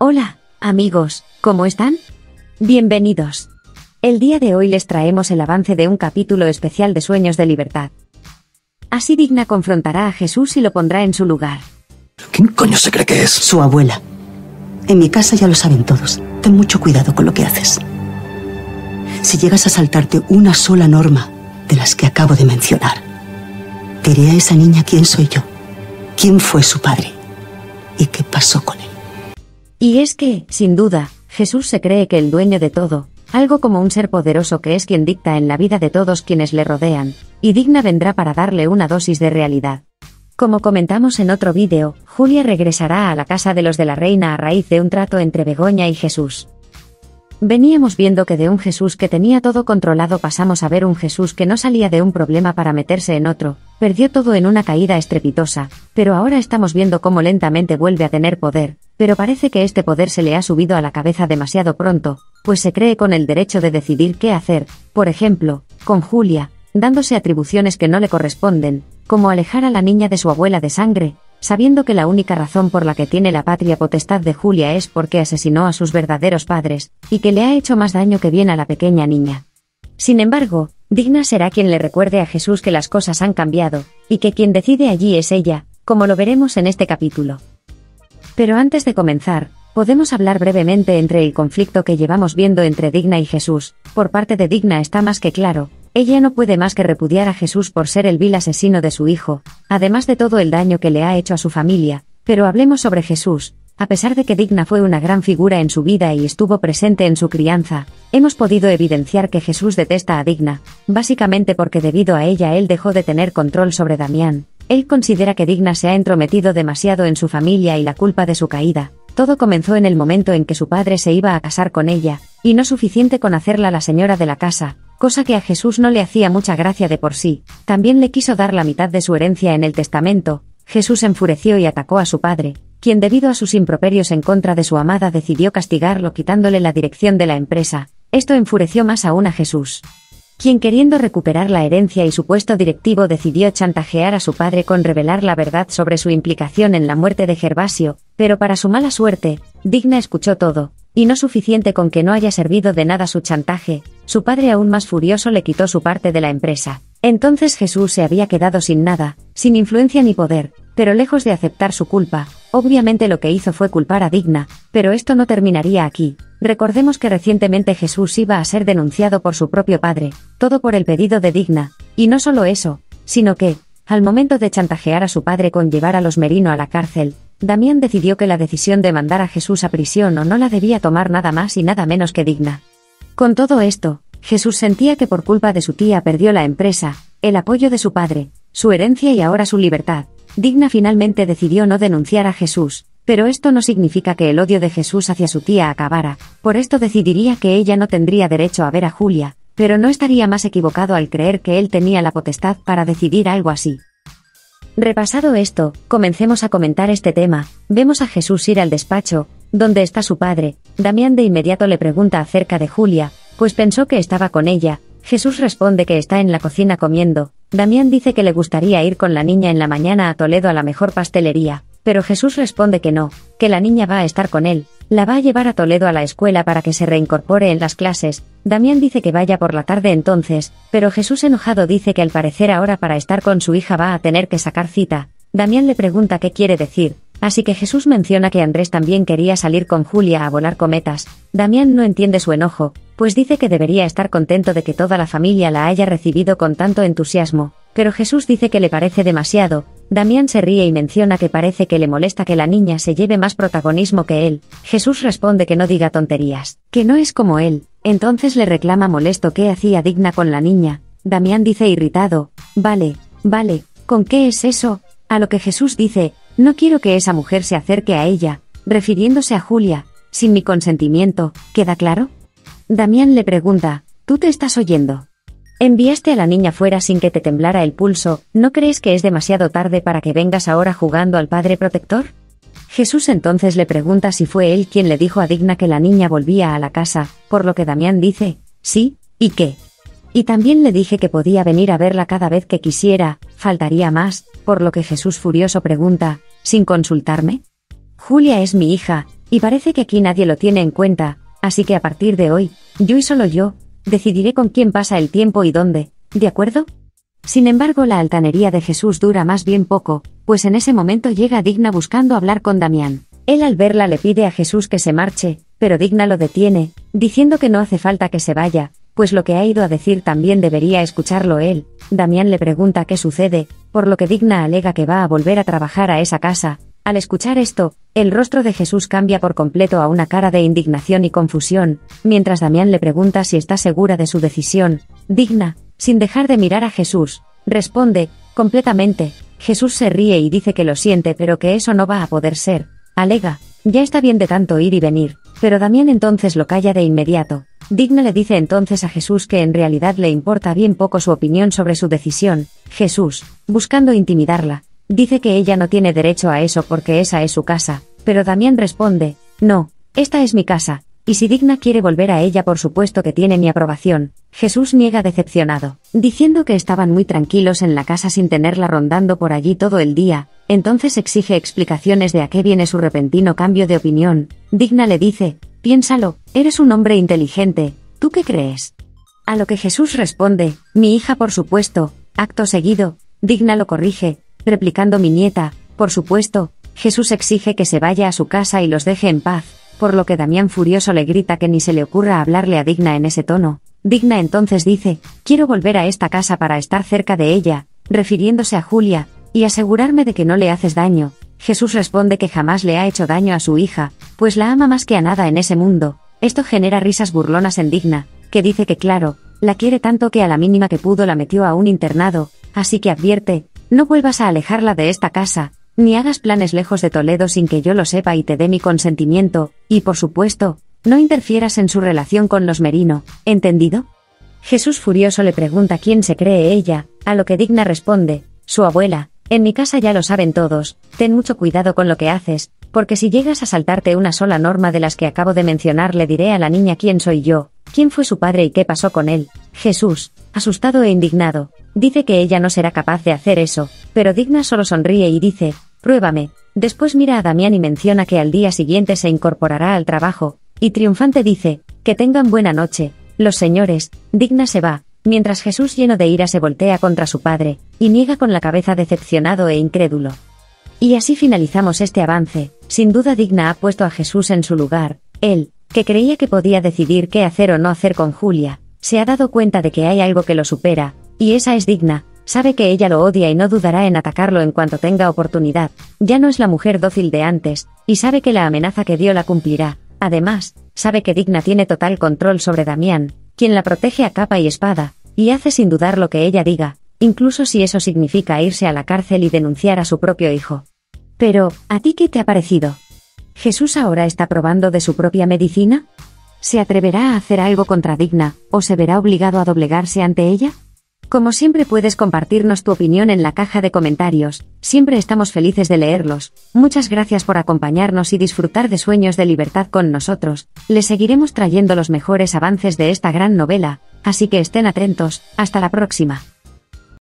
Hola, amigos, ¿cómo están? Bienvenidos. El día de hoy les traemos el avance de un capítulo especial de Sueños de Libertad. Así Digna confrontará a Jesús y lo pondrá en su lugar. ¿Quién coño se cree que es? Su abuela. En mi casa ya lo saben todos. Ten mucho cuidado con lo que haces. Si llegas a saltarte una sola norma de las que acabo de mencionar, diré a esa niña quién soy yo, quién fue su padre y qué pasó con él. Y es que, sin duda, Jesús se cree que el dueño de todo, algo como un ser poderoso que es quien dicta en la vida de todos quienes le rodean, y digna vendrá para darle una dosis de realidad. Como comentamos en otro vídeo, Julia regresará a la casa de los de la reina a raíz de un trato entre Begoña y Jesús. Veníamos viendo que de un Jesús que tenía todo controlado pasamos a ver un Jesús que no salía de un problema para meterse en otro, perdió todo en una caída estrepitosa, pero ahora estamos viendo cómo lentamente vuelve a tener poder, pero parece que este poder se le ha subido a la cabeza demasiado pronto, pues se cree con el derecho de decidir qué hacer, por ejemplo, con Julia, dándose atribuciones que no le corresponden, como alejar a la niña de su abuela de sangre, sabiendo que la única razón por la que tiene la patria potestad de Julia es porque asesinó a sus verdaderos padres, y que le ha hecho más daño que bien a la pequeña niña. Sin embargo, digna será quien le recuerde a Jesús que las cosas han cambiado, y que quien decide allí es ella, como lo veremos en este capítulo. Pero antes de comenzar, podemos hablar brevemente entre el conflicto que llevamos viendo entre Digna y Jesús, por parte de Digna está más que claro, ella no puede más que repudiar a Jesús por ser el vil asesino de su hijo, además de todo el daño que le ha hecho a su familia, pero hablemos sobre Jesús, a pesar de que Digna fue una gran figura en su vida y estuvo presente en su crianza, hemos podido evidenciar que Jesús detesta a Digna, básicamente porque debido a ella él dejó de tener control sobre Damián. Él considera que Digna se ha entrometido demasiado en su familia y la culpa de su caída. Todo comenzó en el momento en que su padre se iba a casar con ella, y no suficiente con hacerla la señora de la casa, cosa que a Jesús no le hacía mucha gracia de por sí, también le quiso dar la mitad de su herencia en el testamento, Jesús enfureció y atacó a su padre, quien debido a sus improperios en contra de su amada decidió castigarlo quitándole la dirección de la empresa, esto enfureció más aún a Jesús quien queriendo recuperar la herencia y su puesto directivo decidió chantajear a su padre con revelar la verdad sobre su implicación en la muerte de Gervasio, pero para su mala suerte, Digna escuchó todo, y no suficiente con que no haya servido de nada su chantaje, su padre aún más furioso le quitó su parte de la empresa. Entonces Jesús se había quedado sin nada, sin influencia ni poder, pero lejos de aceptar su culpa, obviamente lo que hizo fue culpar a Digna, pero esto no terminaría aquí. Recordemos que recientemente Jesús iba a ser denunciado por su propio padre, todo por el pedido de Digna, y no solo eso, sino que, al momento de chantajear a su padre con llevar a los Merino a la cárcel, Damián decidió que la decisión de mandar a Jesús a prisión o no la debía tomar nada más y nada menos que digna. Con todo esto, Jesús sentía que por culpa de su tía perdió la empresa, el apoyo de su padre, su herencia y ahora su libertad. Digna finalmente decidió no denunciar a Jesús, pero esto no significa que el odio de Jesús hacia su tía acabara, por esto decidiría que ella no tendría derecho a ver a Julia, pero no estaría más equivocado al creer que él tenía la potestad para decidir algo así. Repasado esto, comencemos a comentar este tema. Vemos a Jesús ir al despacho, donde está su padre. Damián de inmediato le pregunta acerca de Julia, pues pensó que estaba con ella. Jesús responde que está en la cocina comiendo. Damián dice que le gustaría ir con la niña en la mañana a Toledo a la mejor pastelería, pero Jesús responde que no, que la niña va a estar con él, la va a llevar a Toledo a la escuela para que se reincorpore en las clases. Damián dice que vaya por la tarde entonces, pero Jesús enojado dice que al parecer ahora para estar con su hija va a tener que sacar cita. Damián le pregunta qué quiere decir, así que Jesús menciona que Andrés también quería salir con Julia a volar cometas. Damián no entiende su enojo, pues dice que debería estar contento de que toda la familia la haya recibido con tanto entusiasmo, pero Jesús dice que le parece demasiado, Damián se ríe y menciona que parece que le molesta que la niña se lleve más protagonismo que él. Jesús responde que no diga tonterías, que no es como él. Entonces le reclama molesto qué hacía digna con la niña. Damián dice irritado, vale, vale, ¿con qué es eso? A lo que Jesús dice, no quiero que esa mujer se acerque a ella, refiriéndose a Julia, sin mi consentimiento, ¿queda claro? Damián le pregunta, ¿tú te estás oyendo? Enviaste a la niña fuera sin que te temblara el pulso, ¿no crees que es demasiado tarde para que vengas ahora jugando al Padre Protector? Jesús entonces le pregunta si fue él quien le dijo a Digna que la niña volvía a la casa, por lo que Damián dice, sí, ¿y qué? Y también le dije que podía venir a verla cada vez que quisiera, faltaría más, por lo que Jesús furioso pregunta, ¿sin consultarme? Julia es mi hija, y parece que aquí nadie lo tiene en cuenta, así que a partir de hoy, yo y solo yo, decidiré con quién pasa el tiempo y dónde, ¿de acuerdo? Sin embargo, la altanería de Jesús dura más bien poco, pues en ese momento llega Digna buscando hablar con Damián. Él al verla le pide a Jesús que se marche, pero Digna lo detiene, diciendo que no hace falta que se vaya, pues lo que ha ido a decir también debería escucharlo él. Damián le pregunta qué sucede, por lo que Digna alega que va a volver a trabajar a esa casa. Al escuchar esto, el rostro de Jesús cambia por completo a una cara de indignación y confusión, mientras Damián le pregunta si está segura de su decisión. Digna, sin dejar de mirar a Jesús, responde, completamente. Jesús se ríe y dice que lo siente pero que eso no va a poder ser. Alega, ya está bien de tanto ir y venir, pero Damián entonces lo calla de inmediato. Digna le dice entonces a Jesús que en realidad le importa bien poco su opinión sobre su decisión. Jesús, buscando intimidarla, dice que ella no tiene derecho a eso porque esa es su casa, pero Damián responde, no, esta es mi casa, y si Digna quiere volver a ella por supuesto que tiene mi aprobación, Jesús niega decepcionado, diciendo que estaban muy tranquilos en la casa sin tenerla rondando por allí todo el día, entonces exige explicaciones de a qué viene su repentino cambio de opinión, Digna le dice, piénsalo, eres un hombre inteligente, ¿tú qué crees? A lo que Jesús responde, mi hija por supuesto, acto seguido, Digna lo corrige, replicando mi nieta, por supuesto, Jesús exige que se vaya a su casa y los deje en paz, por lo que Damián furioso le grita que ni se le ocurra hablarle a Digna en ese tono. Digna entonces dice, quiero volver a esta casa para estar cerca de ella, refiriéndose a Julia, y asegurarme de que no le haces daño. Jesús responde que jamás le ha hecho daño a su hija, pues la ama más que a nada en ese mundo. Esto genera risas burlonas en Digna, que dice que claro, la quiere tanto que a la mínima que pudo la metió a un internado, así que advierte, no vuelvas a alejarla de esta casa, ni hagas planes lejos de Toledo sin que yo lo sepa y te dé mi consentimiento, y por supuesto, no interfieras en su relación con los Merino, ¿entendido? Jesús furioso le pregunta quién se cree ella, a lo que Digna responde, su abuela, en mi casa ya lo saben todos, ten mucho cuidado con lo que haces, porque si llegas a saltarte una sola norma de las que acabo de mencionar le diré a la niña quién soy yo, quién fue su padre y qué pasó con él. Jesús, asustado e indignado, dice que ella no será capaz de hacer eso, pero Digna solo sonríe y dice, Pruébame. Después mira a Damián y menciona que al día siguiente se incorporará al trabajo, y triunfante dice, que tengan buena noche, los señores, digna se va, mientras Jesús lleno de ira se voltea contra su padre, y niega con la cabeza decepcionado e incrédulo. Y así finalizamos este avance, sin duda digna ha puesto a Jesús en su lugar, él, que creía que podía decidir qué hacer o no hacer con Julia, se ha dado cuenta de que hay algo que lo supera, y esa es digna, Sabe que ella lo odia y no dudará en atacarlo en cuanto tenga oportunidad. Ya no es la mujer dócil de antes, y sabe que la amenaza que dio la cumplirá. Además, sabe que Digna tiene total control sobre Damián, quien la protege a capa y espada, y hace sin dudar lo que ella diga, incluso si eso significa irse a la cárcel y denunciar a su propio hijo. Pero, ¿a ti qué te ha parecido? ¿Jesús ahora está probando de su propia medicina? ¿Se atreverá a hacer algo contra Digna, o se verá obligado a doblegarse ante ella? Como siempre puedes compartirnos tu opinión en la caja de comentarios, siempre estamos felices de leerlos. Muchas gracias por acompañarnos y disfrutar de Sueños de Libertad con nosotros. Les seguiremos trayendo los mejores avances de esta gran novela, así que estén atentos, hasta la próxima.